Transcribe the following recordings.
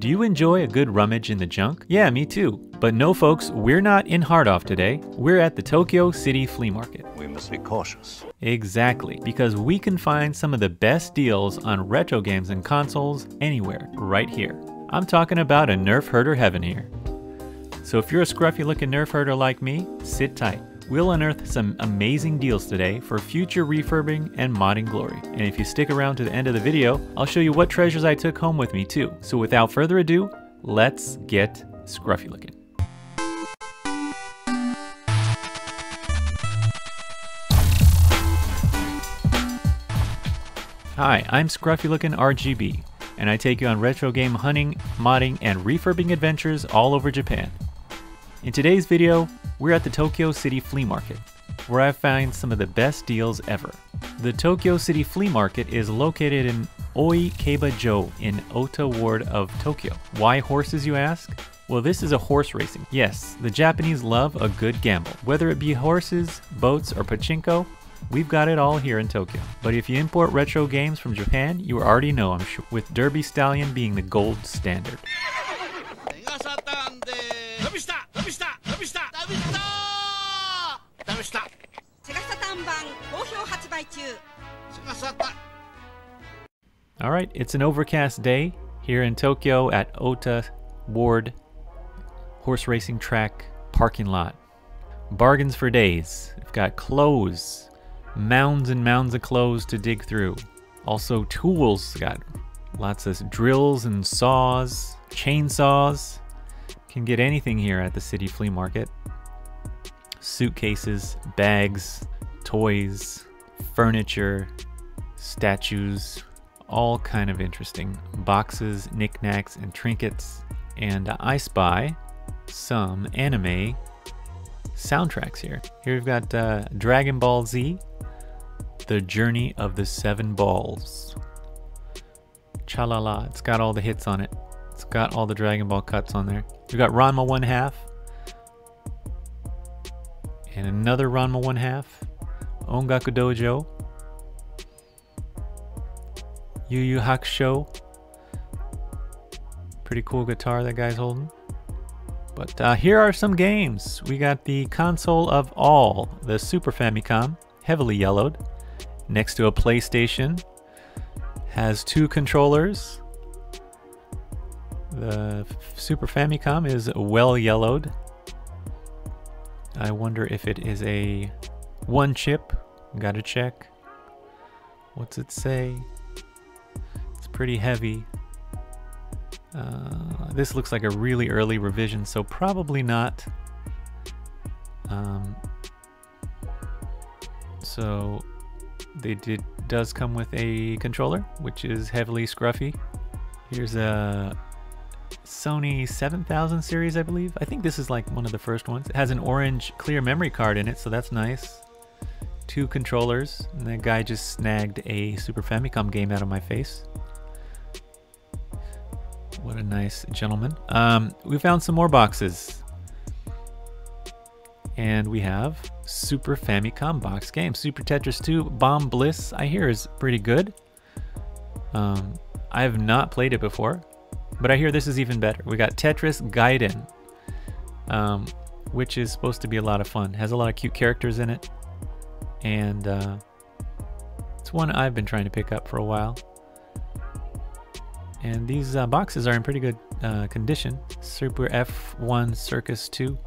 Do you enjoy a good rummage in the junk? Yeah, me too. But no folks, we're not in Hard Off today. We're at the Tokyo City Flea Market. We must be cautious. Exactly, because we can find some of the best deals on retro games and consoles anywhere, right here. I'm talking about a Nerf herder heaven here. So if you're a scruffy looking Nerf herder like me, sit tight. We'll unearth some amazing deals today for future refurbing and modding glory. And if you stick around to the end of the video, I'll show you what treasures I took home with me too. So without further ado, let's get scruffy looking. Hi, I'm Scruffy Looking RGB, and I take you on retro game hunting, modding, and refurbing adventures all over Japan. In today's video, we're at the Tokyo City Flea Market, where I find some of the best deals ever. The Tokyo City Flea Market is located in Oi Keiba-jo in Ota Ward of Tokyo. Why horses, you ask? Well, this is a horse racing. Yes, the Japanese love a good gamble. Whether it be horses, boats, or pachinko, we've got it all here in Tokyo. But if you import retro games from Japan, you already know, I'm sure, with Derby Stallion being the gold standard. 版好評発売中セガサタン All right, it's an overcast day here in Tokyo at Ota Ward Horse Racing Track parking lot. Bargains for days. We've got clothes, mounds and mounds of clothes to dig through. Also tools. Got lots of drills and saws, chainsaws. Can get anything here at the city flea market. Suitcases, bags, toys, furniture, statues, all kind of interesting boxes, knickknacks, and trinkets. And I spy some anime soundtracks here. Here we've got uh, Dragon Ball Z, The Journey of the Seven Balls. Cha la la, it's got all the hits on it. It's got all the Dragon Ball cuts on there. We've got Ranma 1 half. And another Ranma 1 half. Ongaku Dojo. Yu Yu Hakusho. Pretty cool guitar that guy's holding. But uh, here are some games. We got the console of all, the Super Famicom, heavily yellowed, next to a PlayStation. Has two controllers. The Super Famicom is well yellowed. I wonder if it is a one chip. Gotta check. What's it say? It's pretty heavy. Uh, this looks like a really early revision, so probably not. Um, so they did does come with a controller, which is heavily scruffy. Here's a Sony 7000 series, I believe. I think this is like one of the first ones. It has an orange clear memory card in it, so that's nice. Two controllers, and that guy just snagged a Super Famicom game out of my face. What a nice gentleman. Um, we found some more boxes. And we have Super Famicom box game. Super Tetris 2 Bombliss, I hear is pretty good. Um, I have not played it before, but I hear this is even better. We got Tetris Gaiden, um, which is supposed to be a lot of fun. Has a lot of cute characters in it. And uh, it's one I've been trying to pick up for a while. And these uh, boxes are in pretty good uh, condition. Super F1 Circus 2,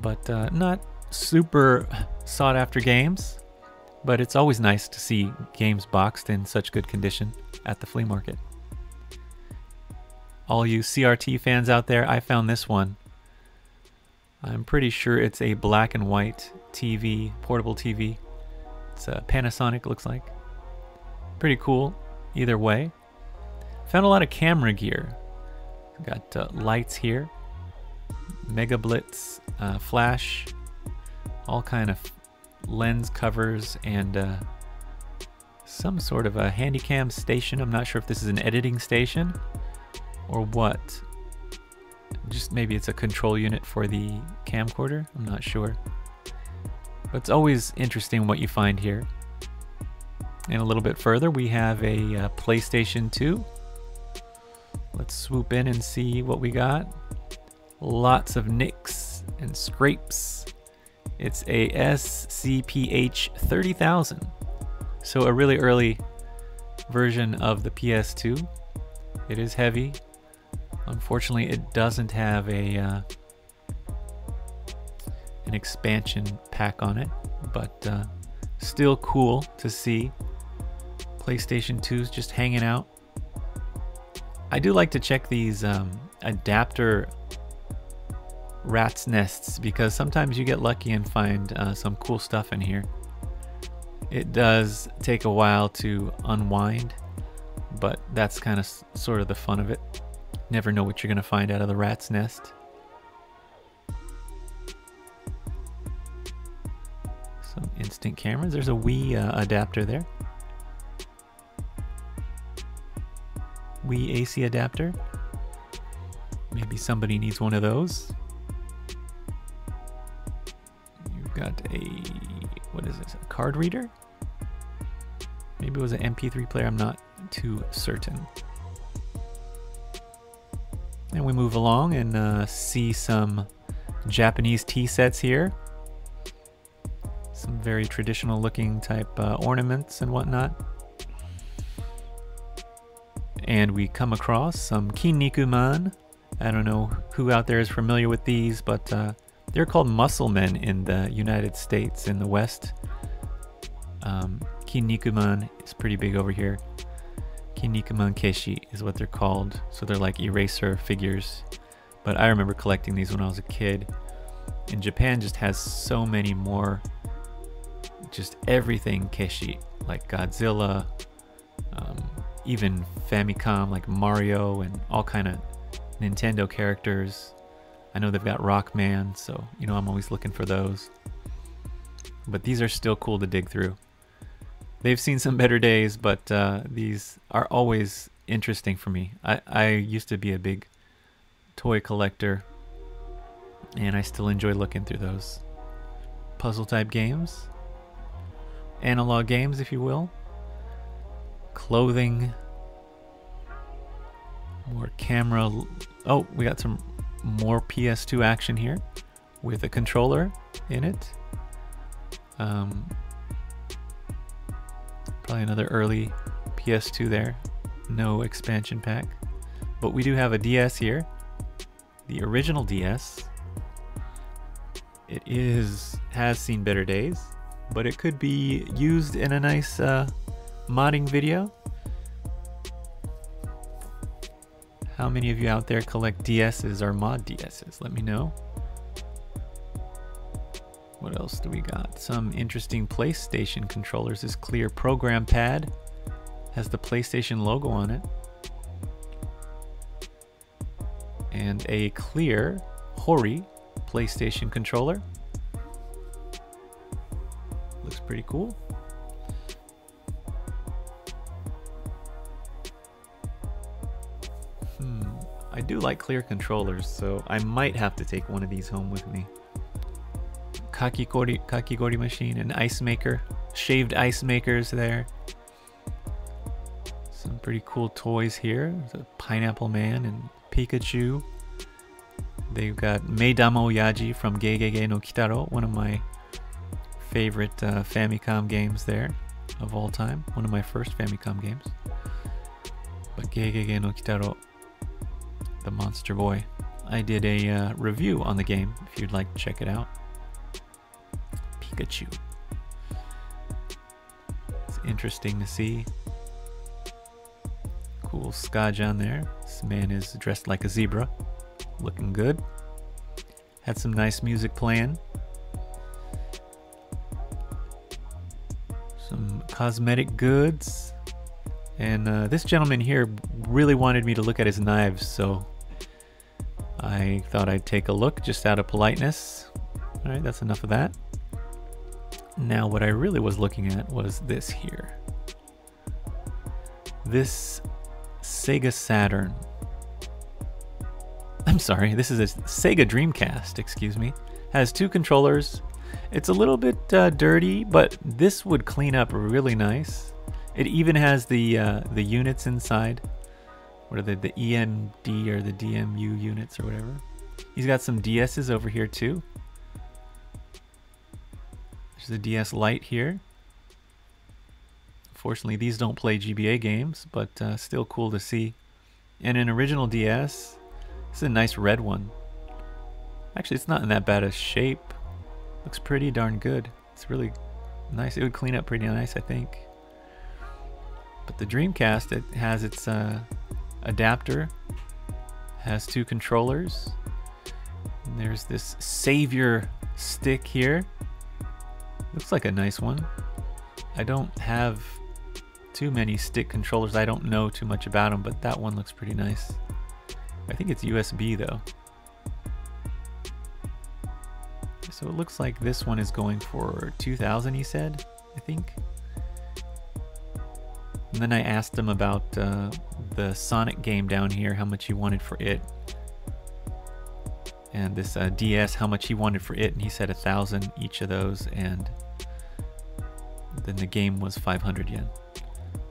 but uh, not super sought after games. But it's always nice to see games boxed in such good condition at the flea market. All you CRT fans out there, I found this one. I'm pretty sure it's a black and white TV, portable TV. It's a Panasonic, looks like. Pretty cool, either way. Found a lot of camera gear. Got uh, lights here, Mecablitz, uh, flash, all kind of lens covers, and uh, some sort of a handycam station. I'm not sure if this is an editing station or what. Just maybe it's a control unit for the camcorder. I'm not sure. But it's always interesting what you find here. And a little bit further, we have a uh, PlayStation 2 let's swoop in and see what we got. Lots of nicks and scrapes. It's a SCPH 30000. So a really early version of the PS2. It is heavy. Unfortunately, it doesn't have a uh, an expansion pack on it, but uh, still cool to see. PlayStation 2's just hanging out. I do like to check these um, adapter rat's nests because sometimes you get lucky and find uh, some cool stuff in here. It does take a while to unwind, but that's kind of sort of the fun of it. Never know what you're going to find out of the rat's nest. Some instant cameras. There's a Wii uh, adapter there. Wii AC adapter. Maybe somebody needs one of those. You've got a, what is this, a card reader? Maybe it was an MP3 player, I'm not too certain. And we move along and uh, see some Japanese tea sets here. Some very traditional looking type uh, ornaments and whatnot. And we come across some Kinnikuman. I don't know who out there is familiar with these, but uh, they're called muscle men in the United States, in the West. Um, Kinnikuman is pretty big over here. Kinnikuman Keshi is what they're called. So they're like eraser figures. But I remember collecting these when I was a kid. And Japan just has so many more, just everything Keshi, like Godzilla, um, even Famicom, like Mario and all kind of Nintendo characters. I know they've got Rockman, so you know I'm always looking for those. But these are still cool to dig through. They've seen some better days, but uh, these are always interesting for me. I, I used to be a big toy collector, and I still enjoy looking through those puzzle type games, analog games, if you will, clothing, more camera. Oh, we got some more PS2 action here with a controller in it. Um, Probably another early PS2 there. No expansion pack. But we do have a DS here. The original DS. It is has seen better days, but it could be used in a nice uh, modding video. How many of you out there collect DSs or mod DSs? Let me know. What else do we got? Some interesting PlayStation controllers. This clear program pad has the PlayStation logo on it. And a clear Hori PlayStation controller. Looks pretty cool. Hmm, I do like clear controllers, so I might have to take one of these home with me kakigori, kakigori machine, an ice maker, shaved ice makers there. Some pretty cool toys here. There's a Pineapple Man and Pikachu. They've got Medama Oyaji from Gegege no Kitaro, one of my favorite uh, Famicom games there of all time. One of my first Famicom games. But Gegege no Kitaro, the Monster Boy. I did a uh, review on the game if you'd like to check it out. Pikachu. It's interesting to see. Cool scotch on there. This man is dressed like a zebra. Looking good. Had some nice music playing. Some cosmetic goods. And uh, this gentleman here really wanted me to look at his knives, so I thought I'd take a look just out of politeness. Alright, that's enough of that. Now what I really was looking at was this here. This Sega Saturn. I'm sorry, this is a Sega Dreamcast, excuse me. Has two controllers. It's a little bit uh, dirty, but this would clean up really nice. It even has the uh, the units inside. what are they, the EMD or the DMU units or whatever. He's got some DS's over here too. There's a DS Lite here. Fortunately, these don't play GBA games, but uh, still cool to see. And an original DS, this is a nice red one. Actually, it's not in that bad a shape. Looks pretty darn good. It's really nice. It would clean up pretty nice, I think. But the Dreamcast, it has its uh, adapter, has two controllers. And there's this Savior stick here. Looks like a nice one. I don't have too many stick controllers. I don't know too much about them, but that one looks pretty nice. I think it's USB though. So it looks like this one is going for 2000 he said, I think. And then I asked him about uh, the Sonic game down here, how much he wanted for it. And this uh, DS, how much he wanted for it, and he said a thousand each of those, and then the game was 500 yen.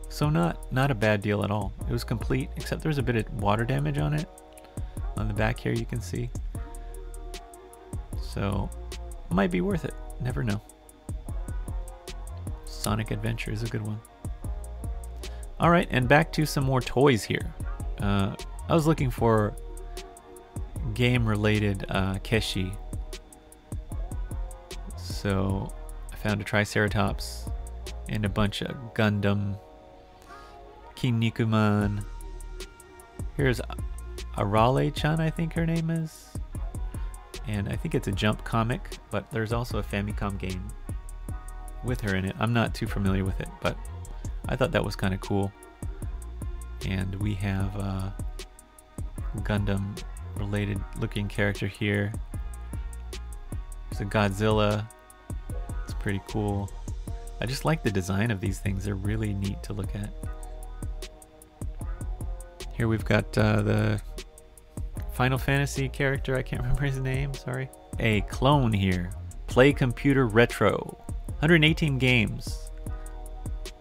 So not not a bad deal at all. It was complete, except there's a bit of water damage on it. On the back here you can see. So might be worth it. Never know. Sonic Adventure is a good one. All right, and back to some more toys here. Uh, I was looking for game-related uh, Keshi. So I found a Triceratops and a bunch of Gundam, Kinnikuman. Here's Arale-chan, I think her name is. And I think it's a Jump comic, but there's also a Famicom game with her in it. I'm not too familiar with it, but I thought that was kind of cool. And we have a Gundam related looking character here. There's a Godzilla. It's pretty cool. I just like the design of these things. They're really neat to look at. Here we've got uh, the Final Fantasy character. I can't remember his name. Sorry. A clone here. Play Computer Retro. 118 games.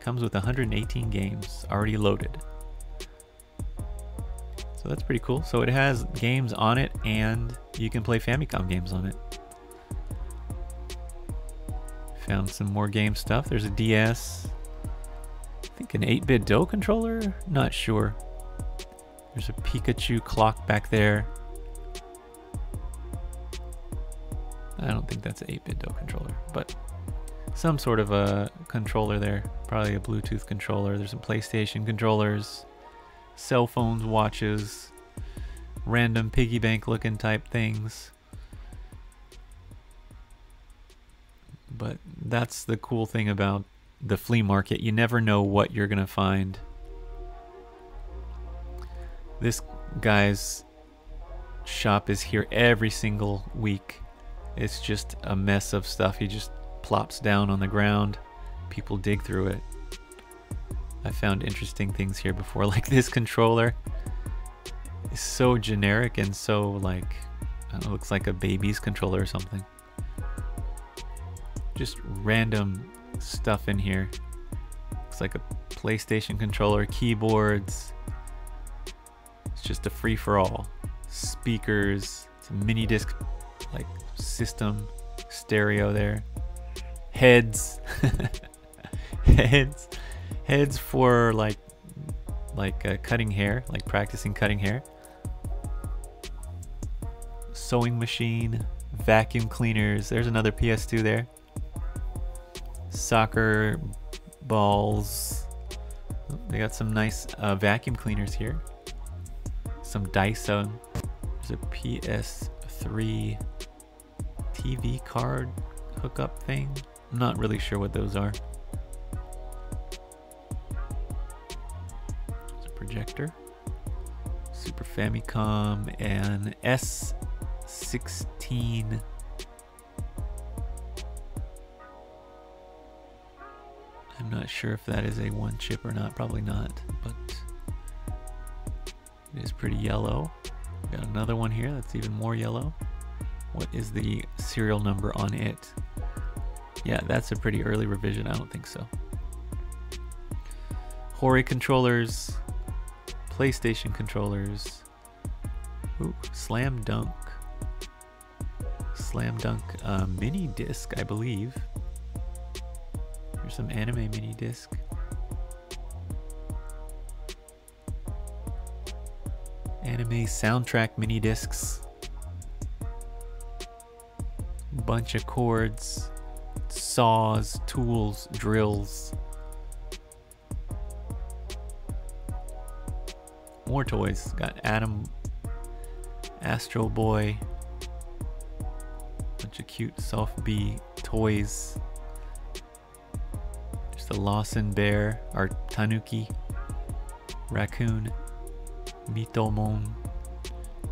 Comes with 118 games already loaded. So that's pretty cool. So it has games on it and you can play Famicom games on it. Found some more game stuff. There's a DS. I think an 8BitDo controller? Not sure. There's a Pikachu clock back there. I don't think that's an 8BitDo controller, but some sort of a controller there. Probably a Bluetooth controller. There's some PlayStation controllers, cell phones, watches, random piggy bank looking type things. But that's the cool thing about the flea market. You never know what you're going to find. This guy's shop is here every single week. It's just a mess of stuff. He just plops down on the ground. People dig through it. I found interesting things here before, like this controller is so generic and so like, uh, it looks like a baby's controller or something. Just random stuff in here. Looks like a PlayStation controller, keyboards. It's just a free for all. Speakers, it's a mini disc like system, stereo there. Heads. Heads. Heads for like like uh, cutting hair, like practicing cutting hair. Sewing machine, vacuum cleaners. There's another PS2 there soccer balls. They got some nice uh, vacuum cleaners here. Some Dyson. There's a PS3 TV card hookup thing. I'm not really sure what those are. Projector. Super Famicom and S16 I'm not sure if that is a one chip or not, probably not, but it is pretty yellow. Got another one here that's even more yellow. What is the serial number on it? Yeah, that's a pretty early revision. I don't think so. Hori controllers, PlayStation controllers. Ooh, Slam Dunk. Slam Dunk uh, mini disc, I believe. There's some anime mini disc. Anime soundtrack mini discs. Bunch of cords, saws, tools, drills. More toys. Got Atom, Astro Boy, bunch of cute soft B toys. There's the Lawson Bear, our Tanuki, Raccoon, Mitomon,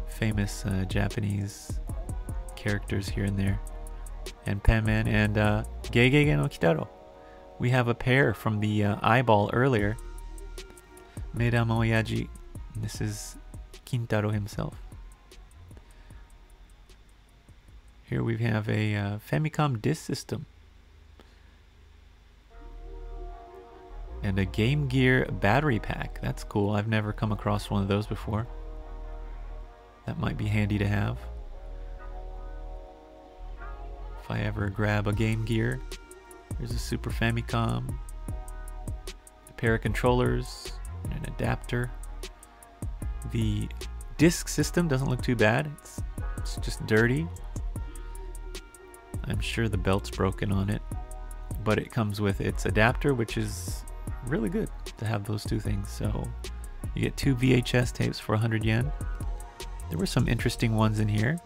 famous uh, Japanese characters here and there, and Panman and uh, Gegege no Kitaro. We have a pair from the uh, eyeball earlier. Medama Oyaji. This is Kitaro himself. Here we have a uh, Famicom disk system. And a Game Gear battery pack. That's cool. I've never come across one of those before. That might be handy to have. If I ever grab a Game Gear. There's a Super Famicom. A pair of controllers. And an adapter. The disk system doesn't look too bad. It's, it's just dirty. I'm sure the belt's broken on it, but it comes with its adapter, which is really good to have those two things. So you get two VHS tapes for 100 yen. There were some interesting ones in here.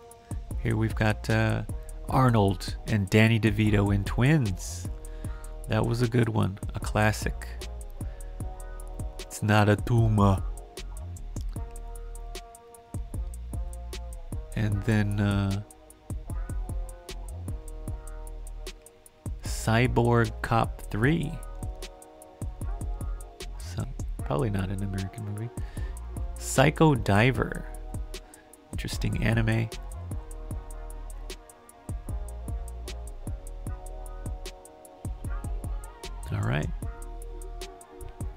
Here we've got uh, Arnold and Danny DeVito in Twins. That was a good one, a classic. It's not a tumor. And then uh, Cyborg Cop 3. Some, probably not an American movie. Psycho Diver. Interesting anime. All right.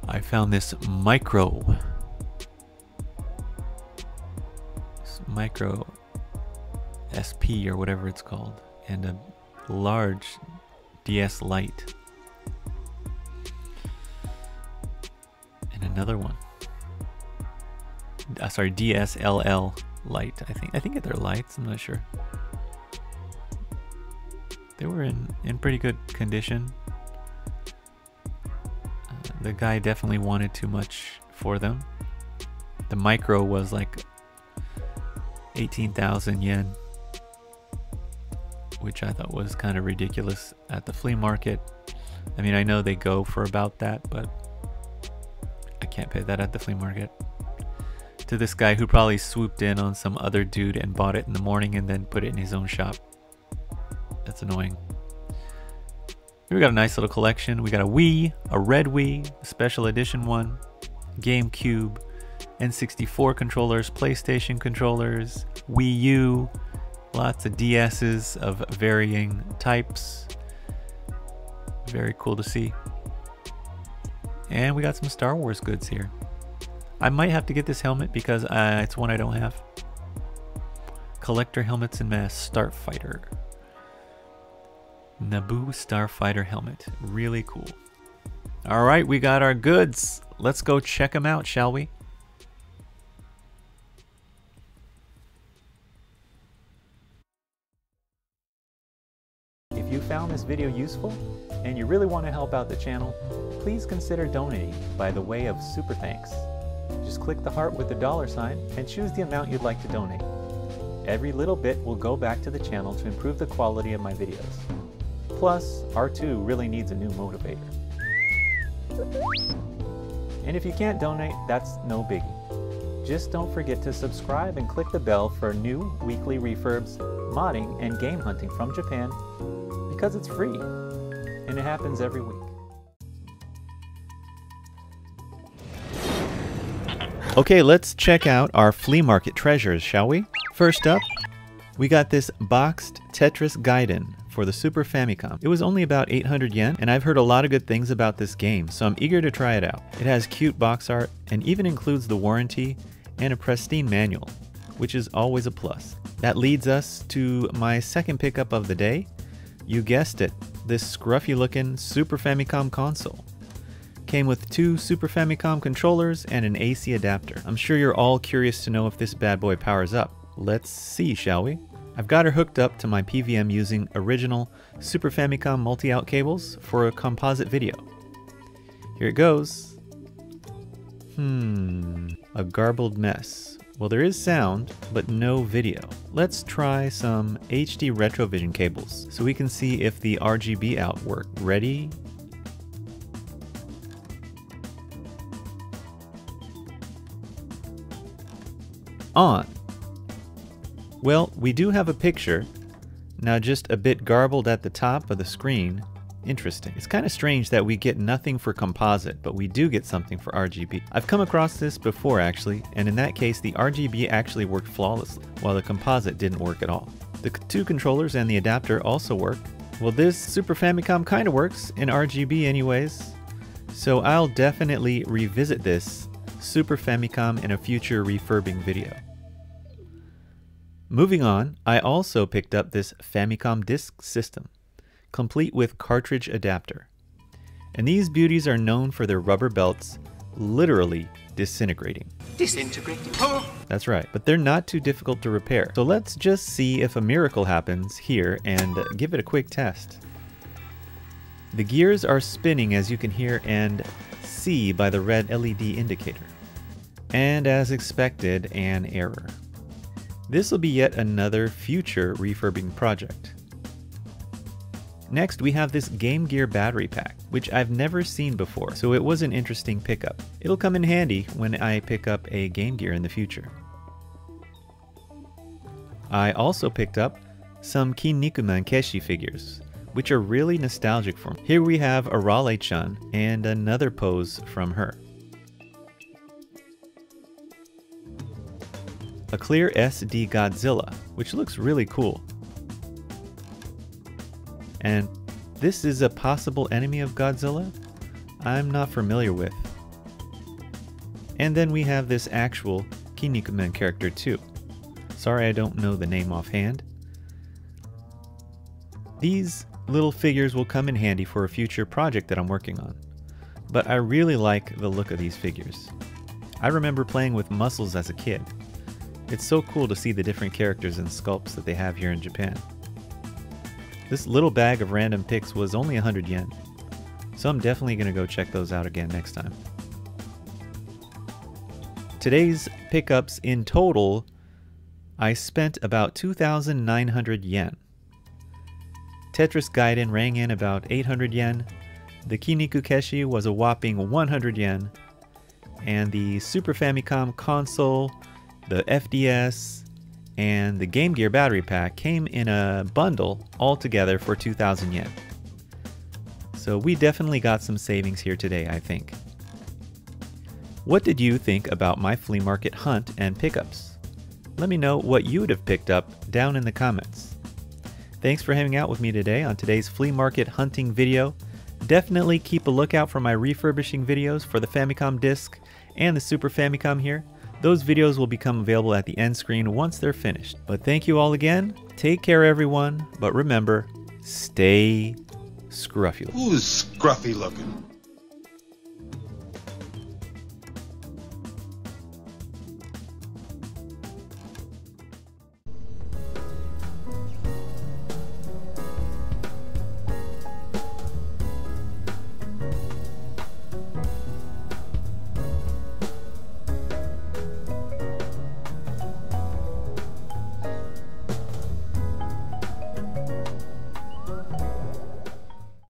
I found this micro. This micro SP or whatever it's called. And a large DS Lite. And another one. Uh, sorry, DSLL Lite. I think I think they're lights. I'm not sure. They were in in pretty good condition. Uh, the guy definitely wanted too much for them. The micro was like 18,000 yen which I thought was kind of ridiculous at the flea market. I mean, I know they go for about that, but I can't pay that at the flea market. To this guy who probably swooped in on some other dude and bought it in the morning and then put it in his own shop. That's annoying. Here we got a nice little collection. We got a Wii, a red Wii, a special edition one, GameCube, N64 controllers, PlayStation controllers, Wii U, Lots of DSs of varying types. Very cool to see. And we got some Star Wars goods here. I might have to get this helmet because uh, it's one I don't have. Collector helmets and mass Starfighter. Naboo Starfighter helmet. Really cool. All right, we got our goods. Let's go check them out, shall we? If you found this video useful and you really want to help out the channel, please consider donating by the way of super thanks. Just click the heart with the dollar sign and choose the amount you'd like to donate. Every little bit will go back to the channel to improve the quality of my videos. Plus, R2 really needs a new motivator. And if you can't donate, that's no biggie. Just don't forget to subscribe and click the bell for new weekly refurbs, modding, and game hunting from Japan because it's free and it happens every week. Okay, let's check out our flea market treasures, shall we? First up, we got this boxed Tetris Gaiden for the Super Famicom. It was only about 800 yen, and I've heard a lot of good things about this game, so I'm eager to try it out. It has cute box art, and even includes the warranty and a pristine manual, which is always a plus. That leads us to my second pickup of the day. You guessed it, this scruffy looking Super Famicom console. Came with two Super Famicom controllers and an AC adapter. I'm sure you're all curious to know if this bad boy powers up. Let's see, shall we? I've got her hooked up to my PVM using original Super Famicom multi-out cables for a composite video. Here it goes. Hmm, a garbled mess. Well, there is sound, but no video. Let's try some HD Retrovision cables so we can see if the RGB out work. Ready? On. Well, we do have a picture. Now just a bit garbled at the top of the screen. Interesting. It's kind of strange that we get nothing for composite, but we do get something for RGB. I've come across this before actually, and in that case the RGB actually worked flawlessly, while the composite didn't work at all. The two controllers and the adapter also work. Well this Super Famicom kind of works, in RGB anyways, so I'll definitely revisit this Super Famicom in a future refurbing video. Moving on, I also picked up this Famicom Disk System, complete with cartridge adapter. And these beauties are known for their rubber belts literally disintegrating. Disintegrating. Oh. That's right, but they're not too difficult to repair. So let's just see if a miracle happens here and give it a quick test. The gears are spinning as you can hear and see by the red LED indicator. And as expected, an error. This will be yet another future refurbing project. Next, we have this Game Gear battery pack, which I've never seen before, so it was an interesting pickup. It'll come in handy when I pick up a Game Gear in the future. I also picked up some Kinniku Keshi figures, which are really nostalgic for me. Here we have Arale-chan and another pose from her. a clear SD Godzilla, which looks really cool. And this is a possible enemy of Godzilla I'm not familiar with. And then we have this actual Kinnikuman character too. Sorry I don't know the name offhand. These little figures will come in handy for a future project that I'm working on. But I really like the look of these figures. I remember playing with Muscles as a kid, it's so cool to see the different characters and sculpts that they have here in Japan. This little bag of random picks was only 100 yen, so I'm definitely going to go check those out again next time. Today's pickups in total, I spent about 2,900 yen. Tetris Gaiden rang in about 800 yen, the Kinniku Keshi was a whopping 100 yen, and the Super Famicom console the FDS, and the Game Gear battery pack came in a bundle all together for 2,000 yen. So we definitely got some savings here today, I think. What did you think about my flea market hunt and pickups? Let me know what you would have picked up down in the comments. Thanks for hanging out with me today on today's flea market hunting video. Definitely keep a lookout for my refurbishing videos for the Famicom disc and the Super Famicom here. Those videos will become available at the end screen once they're finished. But thank you all again. Take care, everyone. But remember, stay scruffy. Who's scruffy looking?